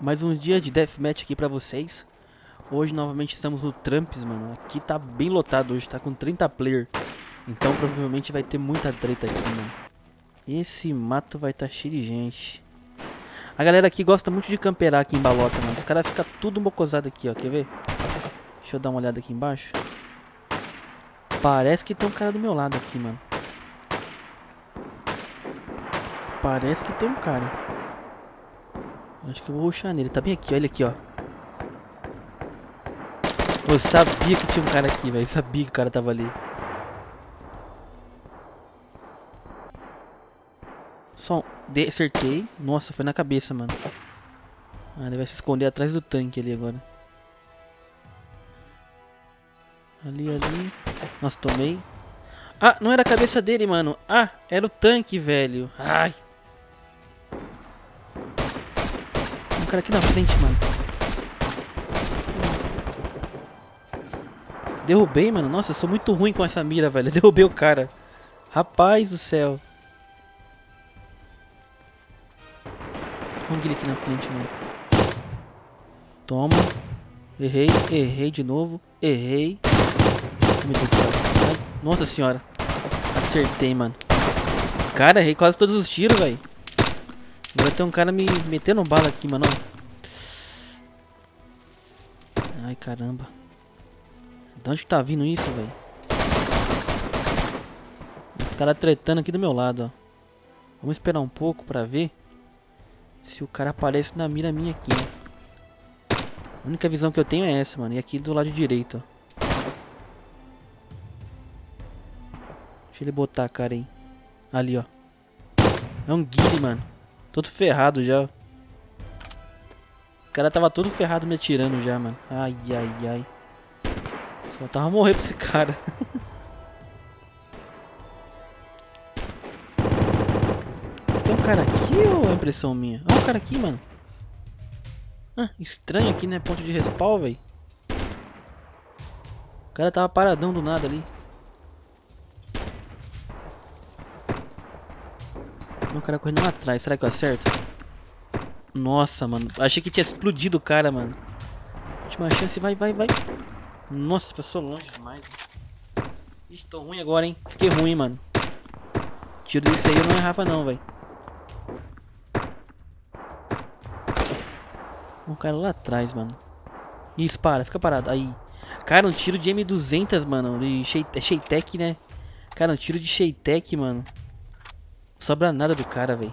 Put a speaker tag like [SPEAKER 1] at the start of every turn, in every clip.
[SPEAKER 1] Mais um dia de deathmatch aqui pra vocês. Hoje novamente estamos no Tramps, mano. Aqui tá bem lotado hoje, tá com 30 player. Então provavelmente vai ter muita treta aqui, mano. Esse mato vai tá cheio de gente. A galera aqui gosta muito de camperar aqui em balota, mano. Os caras ficam tudo mocosado aqui, ó. Quer ver? Deixa eu dar uma olhada aqui embaixo. Parece que tem um cara do meu lado aqui, mano. Parece que tem um cara. Acho que eu vou ruxar nele. Tá bem aqui, olha aqui, ó. Eu sabia que tinha um cara aqui, velho. Sabia que o cara tava ali. Só de acertei. Nossa, foi na cabeça, mano. Ah, ele vai se esconder atrás do tanque ali agora. Ali, ali. Nossa, tomei. Ah, não era a cabeça dele, mano. Ah, era o tanque, velho. Ai. Cara aqui na frente, mano. Derrubei, mano. Nossa, eu sou muito ruim com essa mira, velho. Derrubei o cara. Rapaz do céu. Vamos ele aqui na frente, mano. Toma. Errei, errei de novo. Errei. Nossa senhora. Acertei, mano. Cara, errei quase todos os tiros, velho. Agora tem um cara me metendo bala aqui, mano. Ai, caramba. De onde que tá vindo isso, velho? Os caras tretando aqui do meu lado, ó. Vamos esperar um pouco pra ver se o cara aparece na mira minha aqui, ó. A única visão que eu tenho é essa, mano. E aqui do lado direito, ó. Deixa ele botar a cara aí. Ali, ó. É um guile, mano. Todo ferrado já. O cara tava todo ferrado me atirando já, mano. Ai, ai, ai. Só tava morrer pra esse cara. Tem um cara aqui ou é impressão minha? Ah, um cara aqui, mano. Ah, estranho aqui, né? Ponto de respawn, velho. O cara tava paradão do nada ali. Um cara correndo lá atrás. Será que eu acerto? Nossa, mano. Achei que tinha explodido o cara, mano. Última chance. Vai, vai, vai. Nossa, passou longe demais. Ixi, tô ruim agora, hein. Fiquei ruim, mano. Tiro desse aí eu não errava não, velho. Um cara lá atrás, mano. Isso, para, fica parado. Aí. Cara, um tiro de M200, mano. De Sheitec, né? Cara, um tiro de Sheitec, mano. Sobra nada do cara, velho.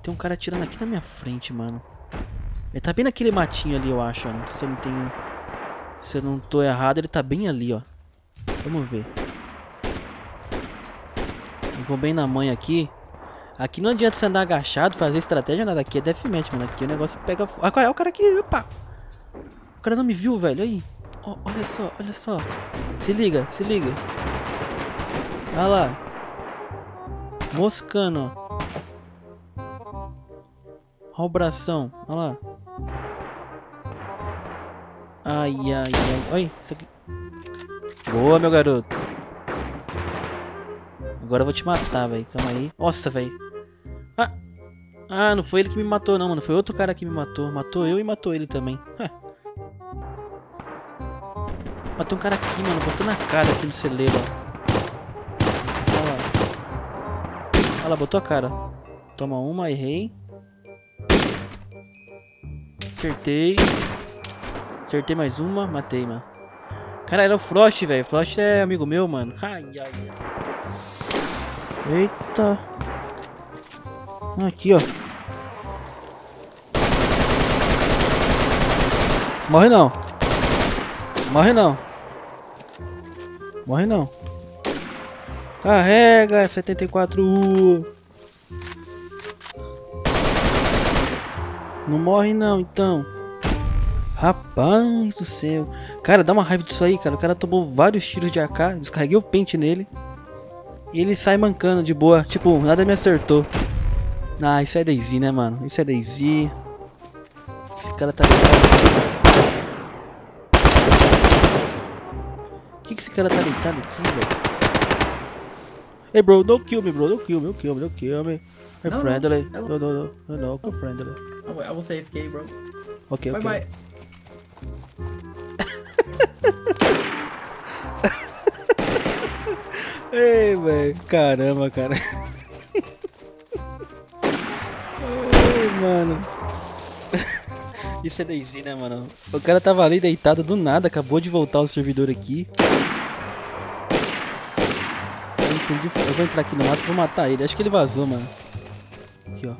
[SPEAKER 1] Tem um cara atirando aqui na minha frente, mano. Ele tá bem naquele matinho ali, eu acho, ó. Se eu não tenho... Se eu não tô errado, ele tá bem ali, ó. Vamos ver. Eu vou bem na manha aqui. Aqui não adianta você andar agachado, fazer estratégia, nada. Aqui é deathmatch, mano. Aqui o negócio pega... Ah, olha o cara aqui, opa! Cara não me viu, velho. Aí. Oh, olha só, olha só. Se liga, se liga. Olha lá. Moscando. Olha o bração. Olha lá. Ai, ai, ai. Oi, isso aqui. Boa, meu garoto. Agora eu vou te matar, velho. Calma aí. Nossa, velho. Ah. ah, não foi ele que me matou, não, mano. Foi outro cara que me matou. Matou eu e matou ele também. Matou um cara aqui, mano. Botou na cara aqui no celeiro, ó. Olha lá. Olha lá, botou a cara. Toma uma, errei. Acertei. Acertei mais uma, matei, mano. Cara, era o Frost, velho. Frost é amigo meu, mano. Ai, ai, ai. Eita. Aqui, ó. Morre não. Morre não. Morre não. Carrega, 74U. Não morre não, então. Rapaz do céu. Cara, dá uma raiva disso aí, cara. O cara tomou vários tiros de AK, descarreguei o pente nele. E ele sai mancando de boa. Tipo, nada me acertou. Ah, isso é Daisy, né, mano? Isso é Daisy. Esse cara tá... que, que esse cara tá deitado aqui, velho? Hey bro, no kill me, bro. No kill me, no kill me, no kill me. I'm
[SPEAKER 2] No,
[SPEAKER 1] friendly.
[SPEAKER 2] I
[SPEAKER 1] No, no, no, no, no, I'm friendly.
[SPEAKER 2] I will, I will AFK, bro.
[SPEAKER 1] Ok,
[SPEAKER 2] Bye
[SPEAKER 1] ok.
[SPEAKER 2] bye.
[SPEAKER 1] Ei, velho. Caramba, cara. Ei, mano. Isso é Daisy, né, mano? O cara tava ali deitado do nada, acabou de voltar o servidor aqui. Eu entendi. Eu vou entrar aqui no mato e vou matar ele. Acho que ele vazou, mano. Aqui, ó.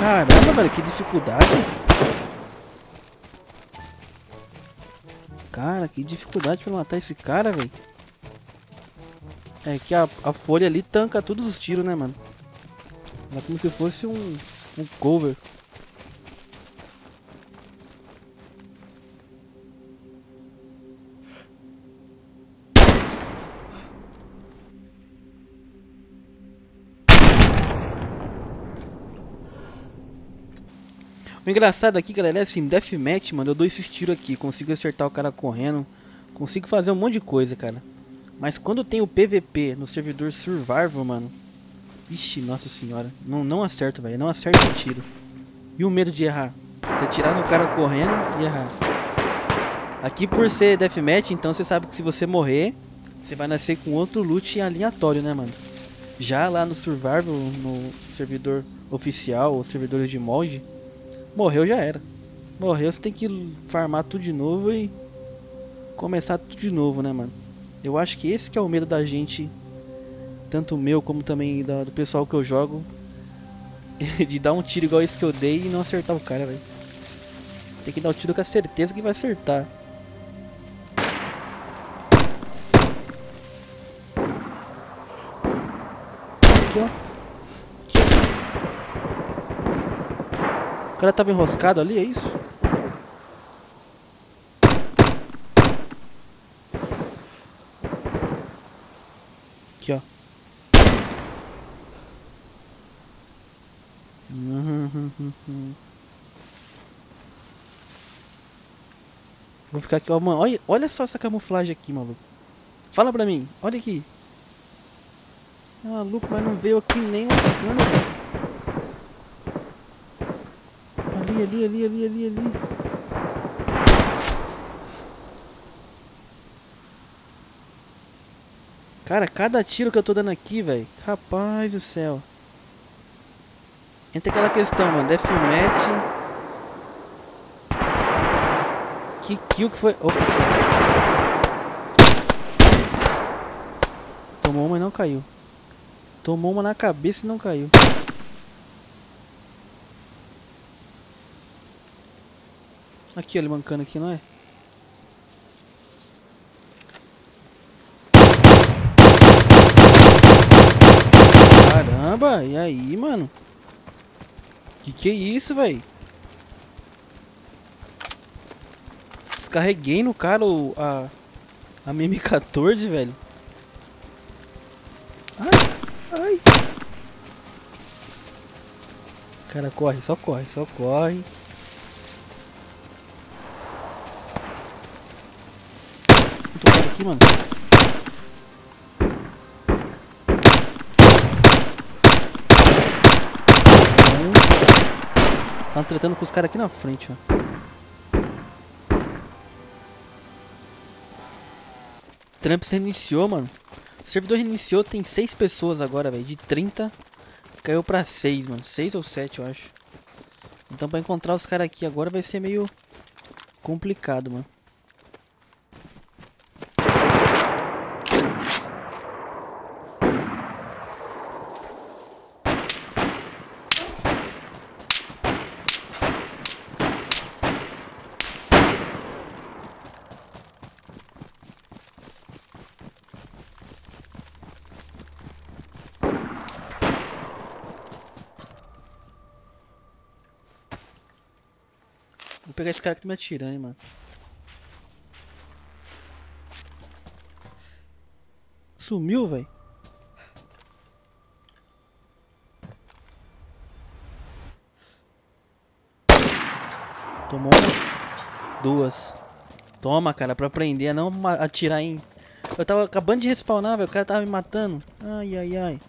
[SPEAKER 1] Caramba, velho, que dificuldade. Cara, que dificuldade pra matar esse cara, velho. É que a, a folha ali tanca todos os tiros, né, mano? É como se fosse um, um cover. O engraçado aqui, galera, é assim, deathmatch, mano, eu dou esses tiros aqui, consigo acertar o cara correndo, consigo fazer um monte de coisa, cara. Mas quando tem o PVP no servidor survival, mano, ixi, nossa senhora, não, não acerto, velho, não acerto o tiro. E o medo de errar? Você atirar no cara correndo e errar. Aqui por ser deathmatch, então você sabe que se você morrer, você vai nascer com outro loot aleatório, né, mano? Já lá no survival, no servidor oficial, ou servidores de mod, Morreu já era. Morreu, você tem que farmar tudo de novo e começar tudo de novo, né, mano? Eu acho que esse que é o medo da gente, tanto meu como também da- do pessoal que eu jogo, de dar um tiro igual esse que eu dei e não acertar o cara, velho. Tem que dar o tiro com a certeza que vai acertar. Aqui, ó. Aqui, ó. O cara tava enroscado ali, é isso? Aqui, ó. Vou ficar aqui, ó, mano. Olha, olha só essa camuflagem aqui, maluco. Fala pra mim, olha aqui. É maluco, mas não veio aqui nem lascando, velho. Ali, ali, ali, ali, ali, ali. Cara, cada tiro que eu tô dando aqui, velho. Rapaz do céu. Entra aquela questão, mano. Deathmatch. Que kill que foi? Opa. Tomou uma e não caiu. Tomou uma na cabeça e não caiu. Aqui, ele mancando aqui, não é? Caramba, e aí, mano? Que que é isso, velho? Descarreguei no cara o, a, a MM14, velho. Ai, ai. Cara, corre, só corre, só corre. Tô cara aqui, mano. Tá tretando com os caras aqui na frente, ó. Tramp se reiniciou, mano. O servidor reiniciou, tem 6 pessoas agora, velho. De 30 caiu pra 6, mano. 6 ou 7, eu acho. Então pra encontrar os caras aqui agora vai ser meio complicado, mano. pegar esse cara que me atira, hein, mano. Sumiu, velho. Tomou duas. Toma, cara, pra aprender, não atirar em... Eu tava acabando de respawnar, velho. O cara tava me matando. Ai, ai, ai.